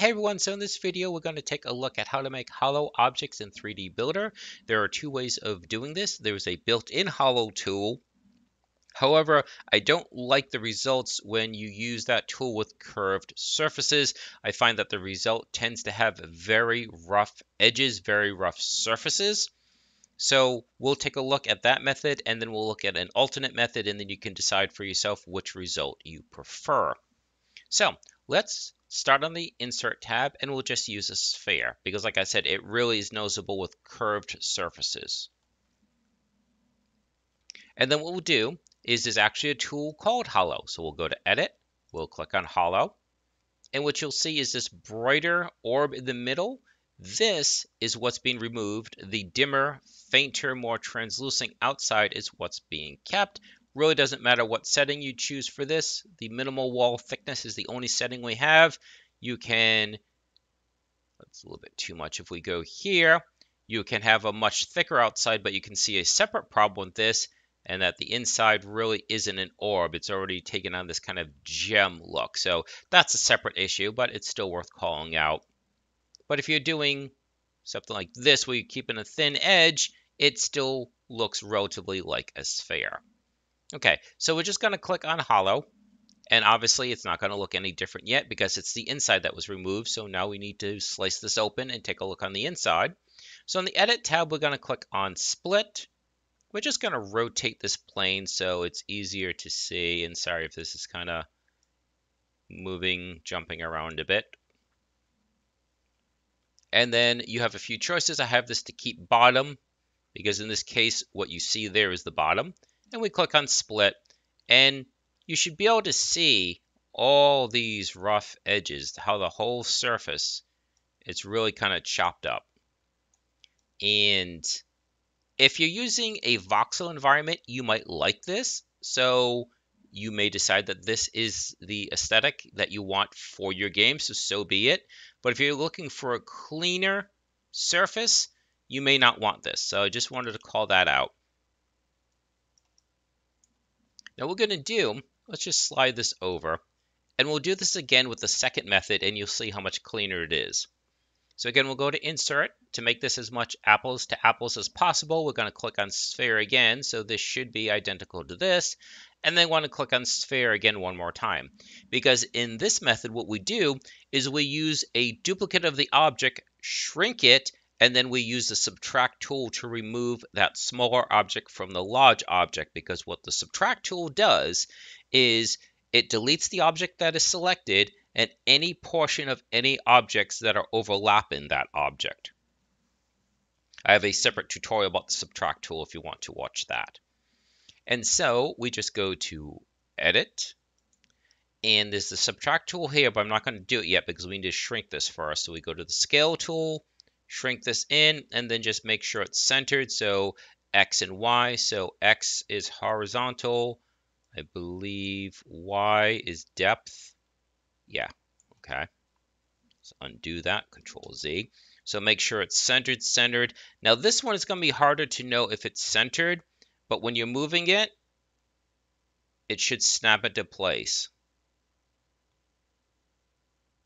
Hey everyone, so in this video we're going to take a look at how to make hollow objects in 3D Builder. There are two ways of doing this. There's a built-in hollow tool. However, I don't like the results when you use that tool with curved surfaces. I find that the result tends to have very rough edges, very rough surfaces. So we'll take a look at that method and then we'll look at an alternate method and then you can decide for yourself which result you prefer. So let's start on the insert tab and we'll just use a sphere because like I said it really is noticeable with curved surfaces. And then what we'll do is there's actually a tool called hollow. So we'll go to edit, we'll click on hollow and what you'll see is this brighter orb in the middle. This is what's being removed. The dimmer, fainter, more translucent outside is what's being kept. Really doesn't matter what setting you choose for this. The minimal wall thickness is the only setting we have. You can, that's a little bit too much. If we go here, you can have a much thicker outside, but you can see a separate problem with this and that the inside really isn't an orb. It's already taken on this kind of gem look. So that's a separate issue, but it's still worth calling out. But if you're doing something like this where you're keeping a thin edge, it still looks relatively like a sphere. Okay, so we're just going to click on hollow. And obviously it's not going to look any different yet because it's the inside that was removed. So now we need to slice this open and take a look on the inside. So on the edit tab, we're going to click on split. We're just going to rotate this plane so it's easier to see. And sorry if this is kind of moving, jumping around a bit. And then you have a few choices. I have this to keep bottom because in this case, what you see there is the bottom and we click on split and you should be able to see all these rough edges, how the whole surface, it's really kind of chopped up. And if you're using a voxel environment, you might like this. So you may decide that this is the aesthetic that you want for your game, so so be it. But if you're looking for a cleaner surface, you may not want this. So I just wanted to call that out. Now what we're going to do, let's just slide this over, and we'll do this again with the second method, and you'll see how much cleaner it is. So again, we'll go to Insert. To make this as much apples to apples as possible, we're going to click on Sphere again, so this should be identical to this. And then want to click on Sphere again one more time. Because in this method, what we do is we use a duplicate of the object, shrink it, and then we use the subtract tool to remove that smaller object from the large object because what the subtract tool does is it deletes the object that is selected and any portion of any objects that are overlapping that object. I have a separate tutorial about the subtract tool if you want to watch that. And so we just go to edit and there's the subtract tool here, but I'm not going to do it yet because we need to shrink this first. So we go to the scale tool, shrink this in, and then just make sure it's centered. So X and Y. So X is horizontal. I believe Y is depth. Yeah, okay. So undo that, Control Z. So make sure it's centered, centered. Now this one is going to be harder to know if it's centered, but when you're moving it, it should snap into place.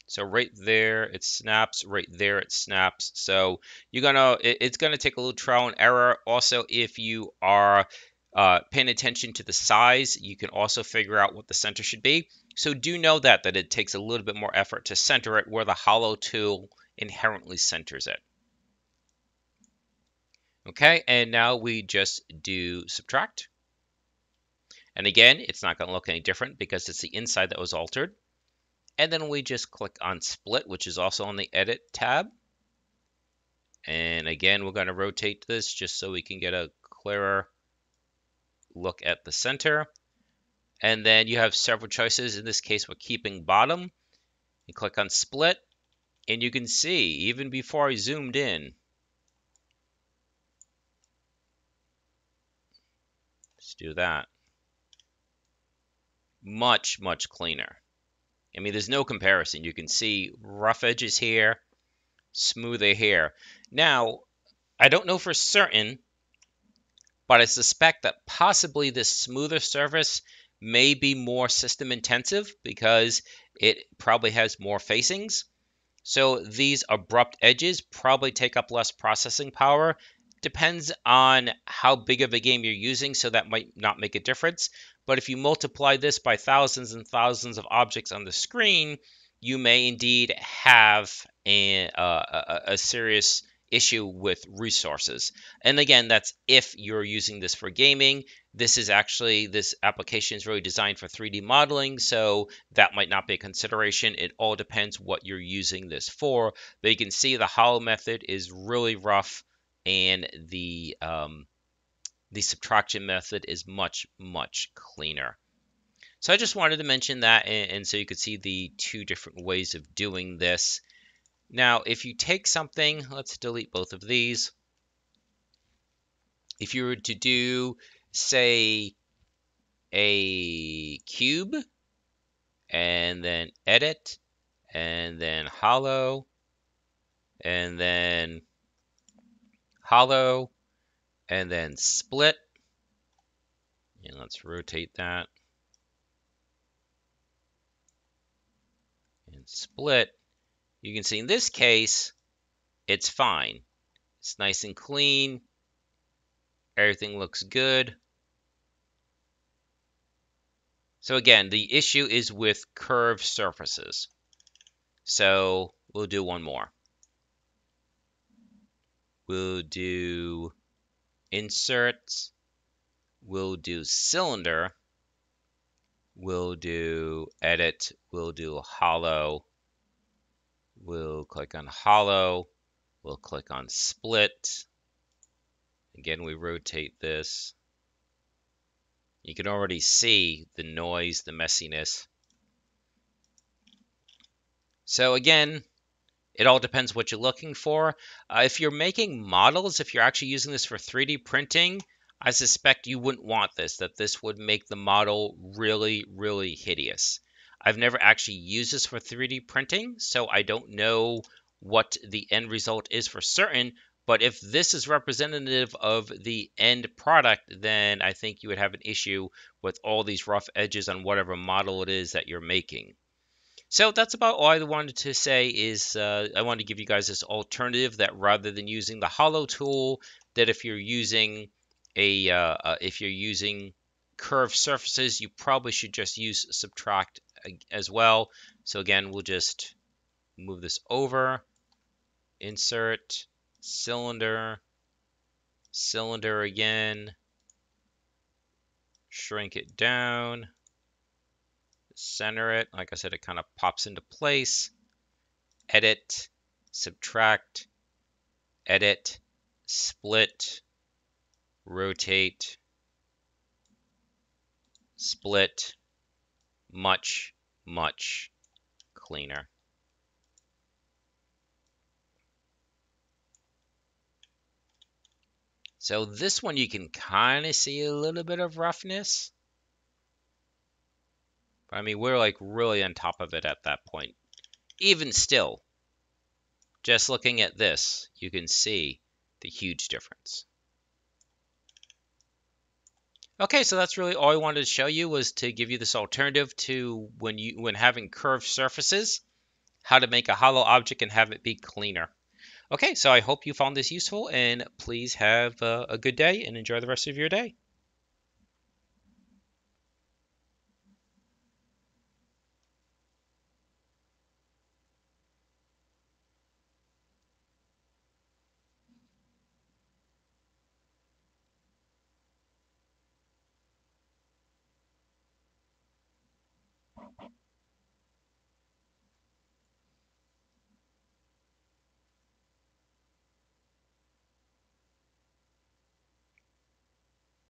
So right there, it snaps. Right there, it snaps. So you're gonna, it, it's gonna take a little trial and error. Also, if you are uh, paying attention to the size, you can also figure out what the center should be. So do know that, that it takes a little bit more effort to center it where the hollow tool inherently centers it. Okay, and now we just do subtract. And again, it's not going to look any different because it's the inside that was altered. And then we just click on split, which is also on the edit tab. And again, we're going to rotate this just so we can get a clearer look at the center. And then you have several choices. In this case, we're keeping bottom. You click on split, and you can see, even before I zoomed in, let's do that. Much, much cleaner. I mean, there's no comparison. You can see rough edges here, smoother here. Now, I don't know for certain, but I suspect that possibly this smoother surface may be more system intensive because it probably has more facings. So these abrupt edges probably take up less processing power. Depends on how big of a game you're using, so that might not make a difference. But if you multiply this by thousands and thousands of objects on the screen, you may indeed have a, a, a serious issue with resources. And again, that's if you're using this for gaming. This is actually, this application is really designed for 3D modeling, so that might not be a consideration. It all depends what you're using this for. But you can see the hollow method is really rough and the, um, the subtraction method is much, much cleaner. So I just wanted to mention that, and, and so you could see the two different ways of doing this. Now, if you take something, let's delete both of these. If you were to do, say, a cube, and then edit, and then hollow, and then hollow, and then split, and let's rotate that, and split, you can see in this case, it's fine. It's nice and clean. Everything looks good. So again, the issue is with curved surfaces. So we'll do one more. We'll do insert. We'll do cylinder. We'll do edit. We'll do hollow. We'll click on hollow. We'll click on split. Again, we rotate this. You can already see the noise, the messiness. So again, it all depends what you're looking for. Uh, if you're making models, if you're actually using this for 3D printing, I suspect you wouldn't want this, that this would make the model really, really hideous. I've never actually used this for 3D printing, so I don't know what the end result is for certain. But if this is representative of the end product, then I think you would have an issue with all these rough edges on whatever model it is that you're making. So that's about all I wanted to say is uh, I wanted to give you guys this alternative that rather than using the hollow tool, that if you're using a uh, uh, if you're using curved surfaces, you probably should just use subtract as well. So again, we'll just move this over, insert, cylinder, cylinder again, shrink it down, center it. Like I said, it kind of pops into place. Edit, subtract, edit, split, rotate, split, much, much cleaner. So this one you can kind of see a little bit of roughness. I mean, we're like really on top of it at that point. Even still, just looking at this, you can see the huge difference. Okay, so that's really all I wanted to show you was to give you this alternative to when you when having curved surfaces, how to make a hollow object and have it be cleaner. Okay, so I hope you found this useful and please have a, a good day and enjoy the rest of your day.